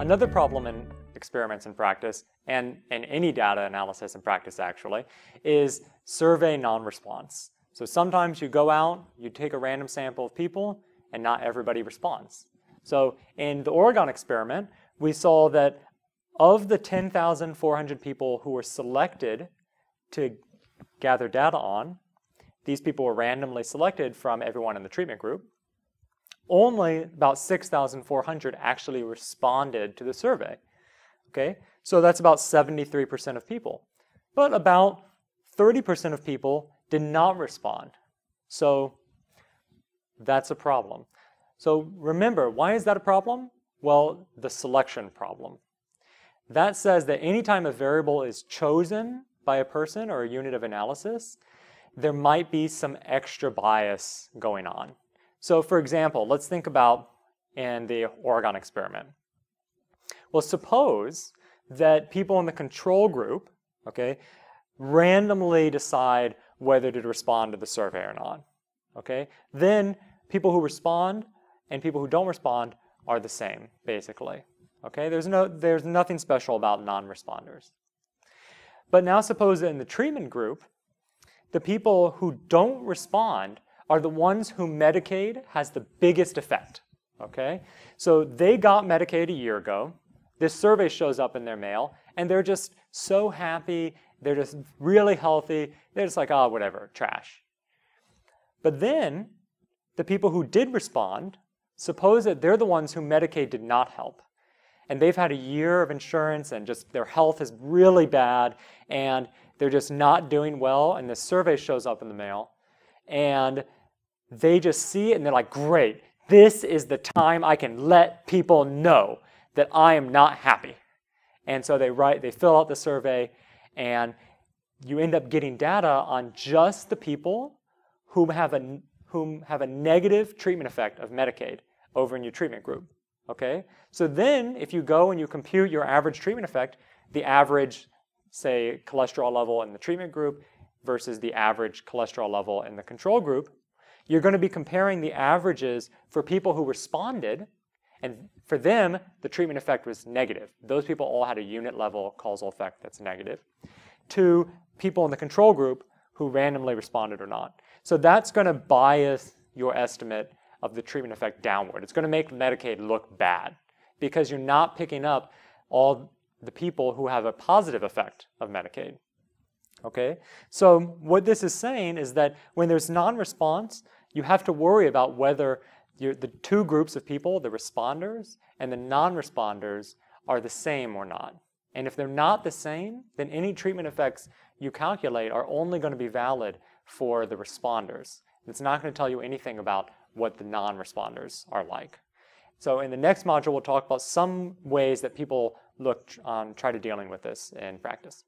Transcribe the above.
Another problem in experiments in practice, and in any data analysis in practice actually, is survey non-response. So sometimes you go out, you take a random sample of people, and not everybody responds. So in the Oregon experiment, we saw that of the 10,400 people who were selected to gather data on, these people were randomly selected from everyone in the treatment group. Only about 6,400 actually responded to the survey. Okay, so that's about 73% of people. But about 30% of people did not respond. So that's a problem. So remember, why is that a problem? Well, the selection problem. That says that anytime a variable is chosen by a person or a unit of analysis, there might be some extra bias going on. So for example, let's think about in the Oregon experiment. Well, suppose that people in the control group, okay, randomly decide whether to respond to the survey or not. Okay? Then people who respond and people who don't respond are the same, basically. Okay? There's no there's nothing special about non-responders. But now suppose that in the treatment group, the people who don't respond are the ones whom Medicaid has the biggest effect. Okay? So they got Medicaid a year ago. This survey shows up in their mail, and they're just so happy. They're just really healthy. They're just like, oh, whatever, trash. But then the people who did respond, suppose that they're the ones who Medicaid did not help. And they've had a year of insurance and just their health is really bad and they're just not doing well. And the survey shows up in the mail. And they just see it and they're like, great, this is the time I can let people know that I am not happy. And so they write, they fill out the survey, and you end up getting data on just the people whom have a, whom have a negative treatment effect of Medicaid over in your treatment group. Okay? So then, if you go and you compute your average treatment effect, the average, say, cholesterol level in the treatment group versus the average cholesterol level in the control group, you're going to be comparing the averages for people who responded and for them, the treatment effect was negative. Those people all had a unit level causal effect that's negative. To people in the control group who randomly responded or not. So that's going to bias your estimate of the treatment effect downward. It's going to make Medicaid look bad because you're not picking up all the people who have a positive effect of Medicaid. Okay? So what this is saying is that when there's non-response, you have to worry about whether the two groups of people, the responders and the non-responders, are the same or not. And if they're not the same, then any treatment effects you calculate are only going to be valid for the responders. It's not going to tell you anything about what the non-responders are like. So in the next module, we'll talk about some ways that people look um, try to dealing with this in practice.